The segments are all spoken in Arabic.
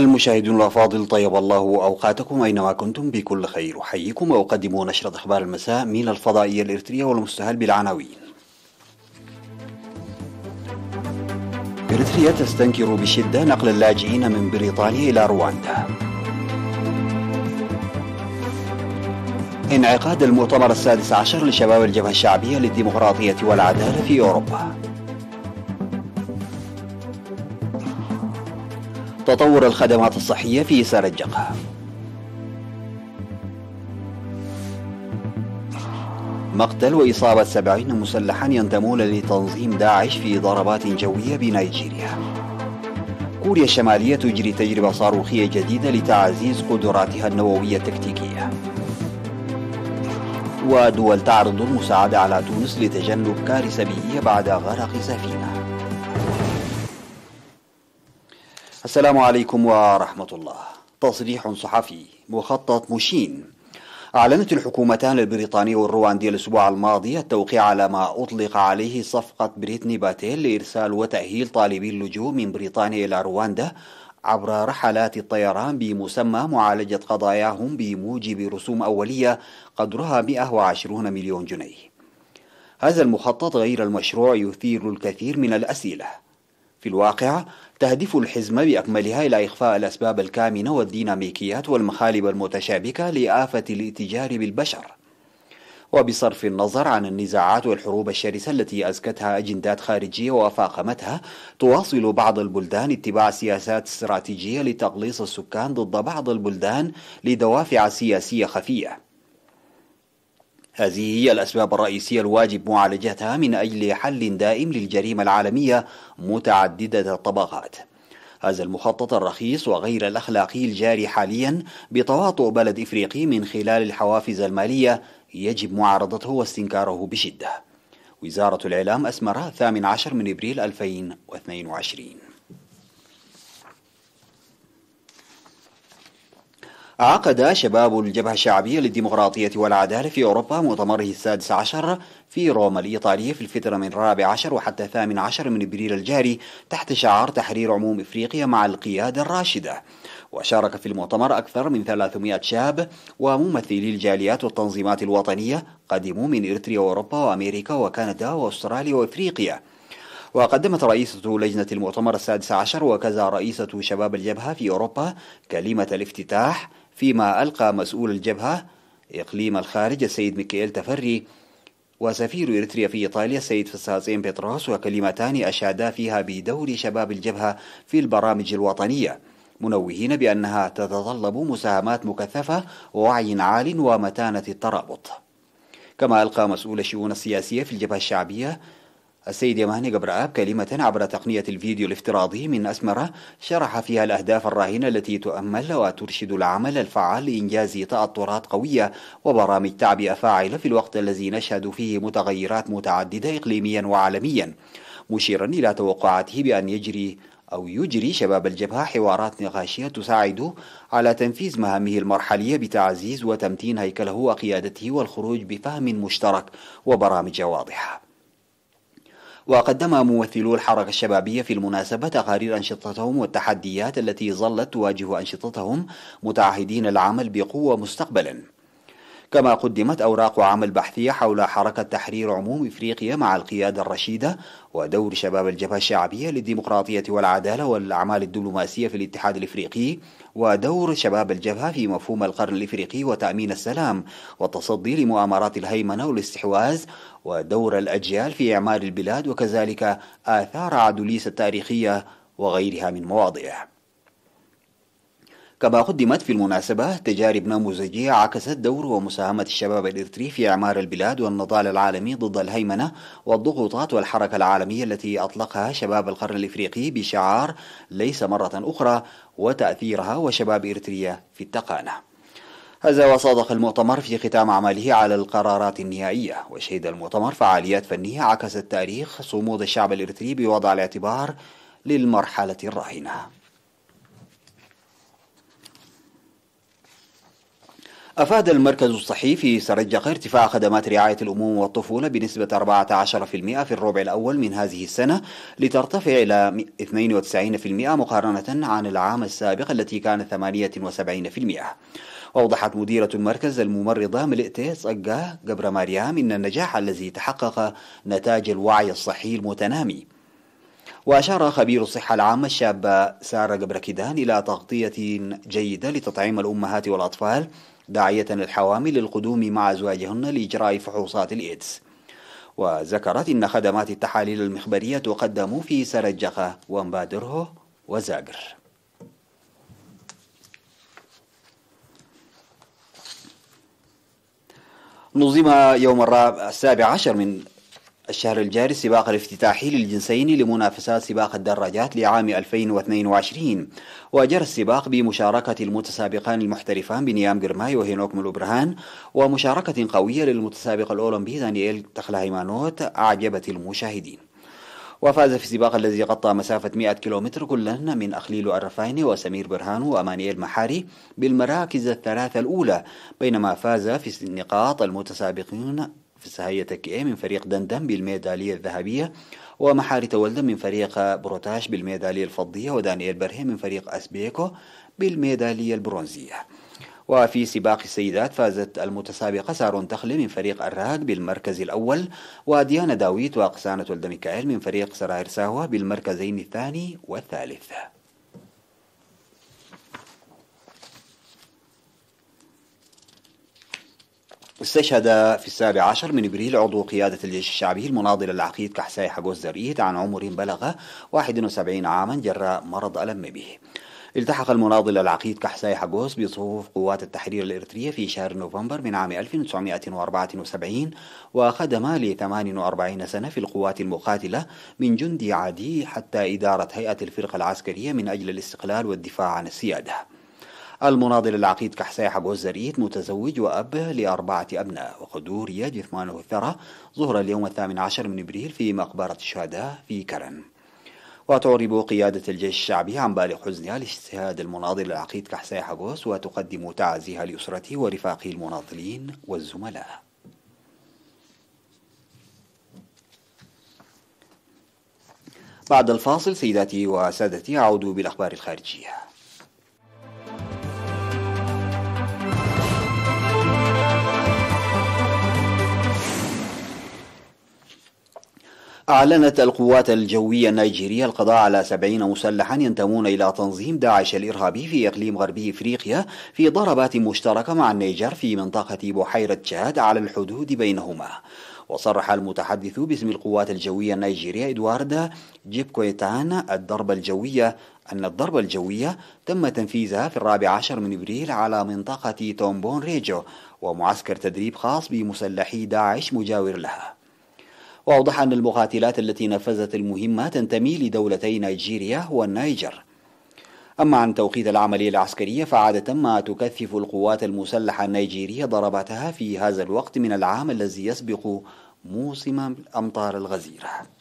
المشاهدون الأفاضل طيب الله أوقاتكم أينما كنتم بكل خير. أحييكم وأقدم نشرة أخبار المساء من الفضائية الإرترية والمستهل بالعناوين. إريتريا تستنكر بشدة نقل اللاجئين من بريطانيا إلى رواندا. انعقاد المؤتمر السادس عشر لشباب الجبهة الشعبية للديمقراطية والعدالة في أوروبا. تطور الخدمات الصحية في سرجقة مقتل وإصابة سبعين مسلحا ينتمون لتنظيم داعش في ضربات جوية بنيجيريا. كوريا الشمالية تجري تجربة صاروخية جديدة لتعزيز قدراتها النووية التكتيكية. ودول تعرض المساعدة على تونس لتجنب كارثة بيئية بعد غرق سفينة. السلام عليكم ورحمة الله. تصريح صحفي مخطط مشين. أعلنت الحكومتان البريطانية والرواندية الأسبوع الماضي التوقيع على ما أطلق عليه صفقة بريتني باتيل لإرسال وتأهيل طالبي اللجوء من بريطانيا إلى رواندا عبر رحلات الطيران بمسمى معالجة قضاياهم بموجب رسوم أولية قدرها 120 مليون جنيه. هذا المخطط غير المشروع يثير الكثير من الأسئلة. في الواقع تهدف الحزمة بأكملها إلى إخفاء الأسباب الكامنة والديناميكيات والمخالب المتشابكة لآفة الاتجار بالبشر. وبصرف النظر عن النزاعات والحروب الشرسة التي أزكتها أجندات خارجية وفاقمتها تواصل بعض البلدان اتباع سياسات استراتيجية لتقليص السكان ضد بعض البلدان لدوافع سياسية خفية. هذه هي الأسباب الرئيسية الواجب معالجتها من أجل حل دائم للجريمة العالمية متعددة الطبقات. هذا المخطط الرخيص وغير الأخلاقي الجاري حاليا بتواطؤ بلد إفريقي من خلال الحوافز المالية يجب معارضته واستنكاره بشدة. وزارة الإعلام أسمر 18 من إبريل 2022 عقد شباب الجبهة الشعبية للديمقراطية والعدالة في أوروبا مؤتمره السادس عشر في روما الإيطالية في الفترة من الرابع عشر وحتى الثامن عشر من إبريل الجاري تحت شعار تحرير عموم إفريقيا مع القيادة الراشدة. وشارك في المؤتمر أكثر من 300 شاب وممثلي الجاليات والتنظيمات الوطنية قدموا من إريتريا وأوروبا وأمريكا وكندا وأستراليا وإفريقيا. وقدمت رئيسة لجنة المؤتمر السادس عشر وكذا رئيسة شباب الجبهة في أوروبا كلمة الافتتاح فيما ألقى مسؤول الجبهة إقليم الخارج السيد ميكائيل تفري وسفير إريتريا في إيطاليا السيد فساسين بيتروس وكلمتان أشادا فيها بدور شباب الجبهة في البرامج الوطنية منوهين بأنها تتطلب مساهمات مكثفة ووعي عال ومتانة الترابط. كما ألقى مسؤول الشؤون السياسية في الجبهة الشعبية السيد يماني قبرآب كلمة عبر تقنية الفيديو الافتراضي من أسمرة شرح فيها الأهداف الراهنة التي تؤمل وترشد العمل الفعال لإنجاز تأطرات قوية وبرامج تعبئة فاعلة في الوقت الذي نشهد فيه متغيرات متعددة إقليميا وعالميا مشيرا إلى توقعاته بأن يجري أو يجري شباب الجبهة حوارات نقاشية تساعد على تنفيذ مهامه المرحلية بتعزيز وتمتين هيكله وقيادته والخروج بفهم مشترك وبرامج واضحة. وقدم ممثلو الحركة الشبابية في المناسبة تقارير أنشطتهم والتحديات التي ظلت تواجه أنشطتهم متعهدين العمل بقوة مستقبلا. كما قدمت أوراق عمل بحثية حول حركة تحرير عموم إفريقيا مع القيادة الرشيدة ودور شباب الجبهة الشعبية للديمقراطية والعدالة والأعمال الدبلوماسية في الاتحاد الإفريقي ودور شباب الجبهة في مفهوم القرن الإفريقي وتأمين السلام والتصدي لمؤامرات الهيمنة والاستحواذ ودور الأجيال في إعمار البلاد وكذلك آثار عدوليس التاريخية وغيرها من مواضيع. كما قدمت في المناسبة تجارب نموذجية عكست دور ومساهمة الشباب الإريتري في إعمار البلاد والنضال العالمي ضد الهيمنة والضغوطات والحركة العالمية التي أطلقها شباب القرن الإفريقي بشعار ليس مرة أخرى وتأثيرها وشباب إريتريا في التقانة. هذا وصادق المؤتمر في ختام عمله على القرارات النهائية. وشهد المؤتمر فعاليات فنية عكست تاريخ صمود الشعب الإريتري بوضع الاعتبار للمرحلة الراهنة. أفاد المركز الصحي في سرجق ارتفاع خدمات رعاية الأموم والطفولة بنسبة 14% في الربع الأول من هذه السنة لترتفع إلى 92% مقارنة عن العام السابق التي كانت 78% وأوضحت مديرة المركز الممرضة ملئتي صقة قبر مريم إن النجاح الذي تحقق نتاج الوعي الصحي المتنامي. وأشار خبير الصحة العامة الشابة سارة قبركيدان إلى تغطية جيدة لتطعيم الأمهات والأطفال داعية الحوامل للقدوم مع أزواجهن لإجراء فحوصات الإيدز. وذكرت إن خدمات التحاليل المخبرية تقدم في سرجقة ومبادره وزاقر. نظم يوم السابع عشر من الشهر الجاري السباق الافتتاحي للجنسين لمنافسات سباق الدراجات لعام 2022 وجرى السباق بمشاركة المتسابقان المحترفان بنيام جرماي وهينوك ملوبرهان ومشاركة قوية للمتسابق الأولمبي دانييل تخلاهيمانوت أعجبت المشاهدين. وفاز في السباق الذي غطى مسافة 100 كيلومتر كلا من أخليل الرفايني وسمير برهان وأمانيل محاري بالمراكز الثلاثة الأولى بينما فاز في النقاط المتسابقين في سهية تكئة من فريق دندم بالميدالية الذهبية ومحاري تولد من فريق بروتاش بالميدالية الفضية ودانيال برهي من فريق أسبيكو بالميدالية البرونزية. وفي سباق السيدات فازت المتسابقة سارون تخلي من فريق الراق بالمركز الأول وديانا داويت وقسانة ولد ميكائيل من فريق سراير ساوة بالمركزين الثاني والثالث. استشهد في السابع عشر من إبريل عضو قيادة الجيش الشعبي المناضل العقيد كحساي حقوس زريد عن عمر بلغ 71 عاما جراء مرض ألم به. التحق المناضل العقيد كحساي حقوس بصفوف قوات التحرير الإريترية في شهر نوفمبر من عام 1974 وخدم ل 48 سنة في القوات المقاتلة من جندي عادي حتى إدارة هيئة الفرقة العسكرية من أجل الاستقلال والدفاع عن السيادة. المناضل العقيد كحساي حبو الزريت متزوج وأب لأربعة أبناء وقدورية جثمانه الثرى ظهر اليوم الثامن عشر من إبريل في مقبرة الشهداء في كرن. وتعرب قيادة الجيش الشعبي عن بالغ حزنها لاجتهاد المناضل العقيد كحساي حبوس وتقدم تعازيها لأسرته ورفاقه المناضلين والزملاء. بعد الفاصل سيداتي وسادتي أعود بالأخبار الخارجية. أعلنت القوات الجوية النيجيرية القضاء على سبعين مسلحا ينتمون إلى تنظيم داعش الإرهابي في إقليم غربي إفريقيا في ضربات مشتركة مع النيجر في منطقة بحيرة تشاد على الحدود بينهما. وصرح المتحدث باسم القوات الجوية النيجيرية إدوارد جيب كويتان الضربة الجوية أن الضربة الجوية تم تنفيذها في الرابع عشر من إبريل على منطقة تومبون ريجو ومعسكر تدريب خاص بمسلحي داعش مجاور لها. وأوضح أن المقاتلات التي نفذت المهمة تنتمي لدولتي نيجيريا والنيجر. أما عن توقيت العملية العسكرية فعادة ما تكثف القوات المسلحة النيجيرية ضرباتها في هذا الوقت من العام الذي يسبق موسم الأمطار الغزيرة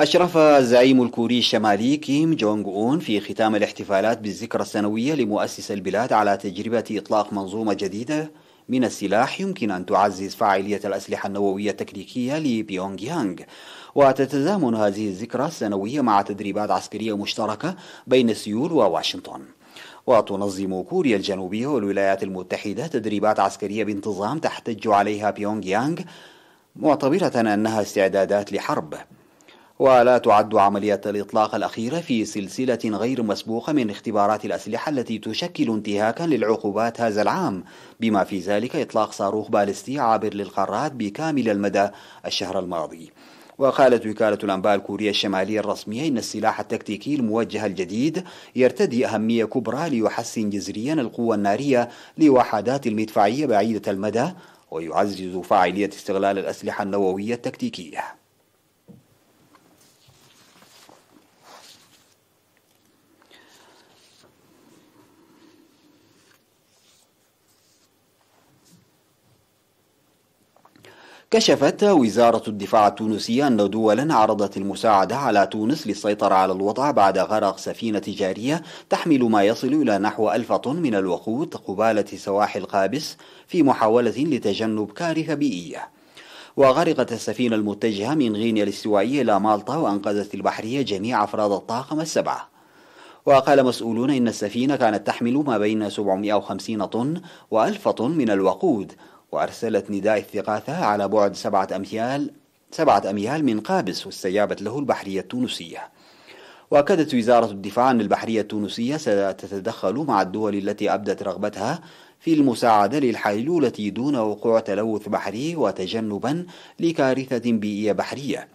أشرف الزعيم الكوري الشمالي كيم جونغ أون في ختام الاحتفالات بالذكرى السنوية لمؤسس البلاد على تجربة إطلاق منظومة جديدة من السلاح يمكن أن تعزز فاعلية الأسلحة النووية التكتيكية لبيونغ يانغ. وتتزامن هذه الذكرى السنوية مع تدريبات عسكرية مشتركة بين سيول وواشنطن. وتنظم كوريا الجنوبية والولايات المتحدة تدريبات عسكرية بانتظام تحتج عليها بيونغ يانغ معتبرة أنها استعدادات لحرب. ولا تعد عملية الإطلاق الأخيرة في سلسلة غير مسبوقة من اختبارات الأسلحة التي تشكل انتهاكا للعقوبات هذا العام بما في ذلك إطلاق صاروخ باليستي عابر للقارات بكامل المدى الشهر الماضي. وقالت وكالة الأنباء الكورية الشمالية الرسمية إن السلاح التكتيكي الموجه الجديد يرتدي أهمية كبرى ليحسن جذريا القوة النارية لوحدات المدفعية بعيدة المدى ويعزز فاعلية استغلال الأسلحة النووية التكتيكية. كشفت وزارة الدفاع التونسية أن دولا عرضت المساعدة على تونس للسيطرة على الوضع بعد غرق سفينة تجارية تحمل ما يصل إلى نحو ألف طن من الوقود قبالة سواحل قابس في محاولة لتجنب كارثة بيئية. وغرقت السفينة المتجهة من غينيا الاستوائية إلى مالطا وأنقذت البحرية جميع أفراد الطاقم السبعة. وقال مسؤولون إن السفينة كانت تحمل ما بين 750 طن و1000 طن من الوقود وأرسلت نداء استغاثة على بعد سبعة أميال سبعة أميال من قابس واستجابت له البحرية التونسية. وأكدت وزارة الدفاع أن البحرية التونسية ستتدخل مع الدول التي أبدت رغبتها في المساعدة للحيلولة دون وقوع تلوث بحري وتجنبا لكارثة بيئية بحرية.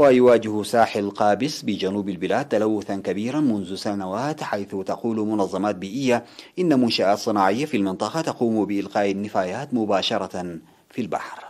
ويواجه ساحل قابس بجنوب البلاد تلوثا كبيرا منذ سنوات حيث تقول منظمات بيئية إن منشآت صناعية في المنطقة تقوم بإلقاء النفايات مباشرة في البحر.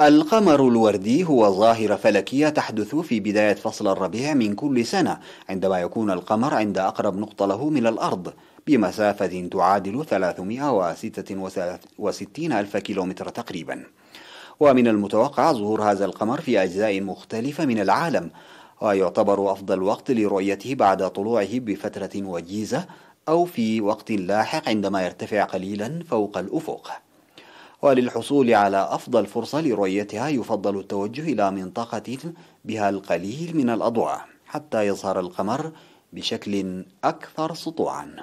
القمر الوردي هو ظاهرة فلكية تحدث في بداية فصل الربيع من كل سنة عندما يكون القمر عند أقرب نقطة له من الأرض بمسافة تعادل 366 ألف كيلومتر تقريبا. ومن المتوقع ظهور هذا القمر في أجزاء مختلفة من العالم ويعتبر أفضل وقت لرؤيته بعد طلوعه بفترة وجيزة أو في وقت لاحق عندما يرتفع قليلا فوق الأفق. وللحصول على أفضل فرصة لرؤيتها يفضل التوجه إلى منطقة بها القليل من الأضواء حتى يظهر القمر بشكل أكثر سطوعا.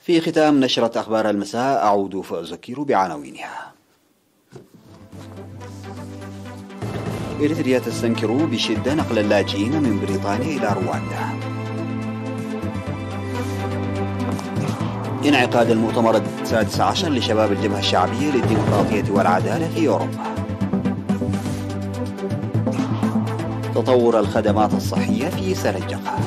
في ختام نشرة أخبار المساء أعود فأذكر بعناوينها. إريتريا تستنكر بشدة نقل اللاجئين من بريطانيا إلى رواندا. انعقاد المؤتمر السادس عشر لشباب الجبهة الشعبية للديمقراطية والعدالة في أوروبا. تطور الخدمات الصحية في سرجقة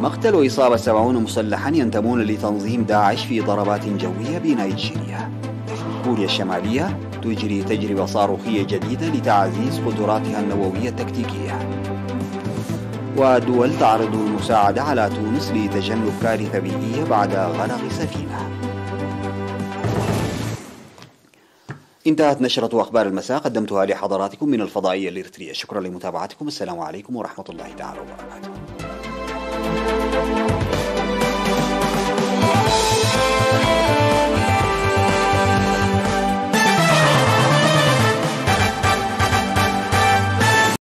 مقتل وإصابة سبعون مسلحا ينتمون لتنظيم داعش في ضربات جوية بنيجيريا. كوريا الشمالية تجري تجربة صاروخية جديدة لتعزيز قدراتها النووية التكتيكية. ودول تعرض المساعدة على تونس لتجنب كارثة بيئية بعد غرق سفينة. انتهت نشرة أخبار المساء قدمتها لحضراتكم من الفضائية الإريترية. شكرا لمتابعتكم. السلام عليكم ورحمة الله تعالى وبركاته.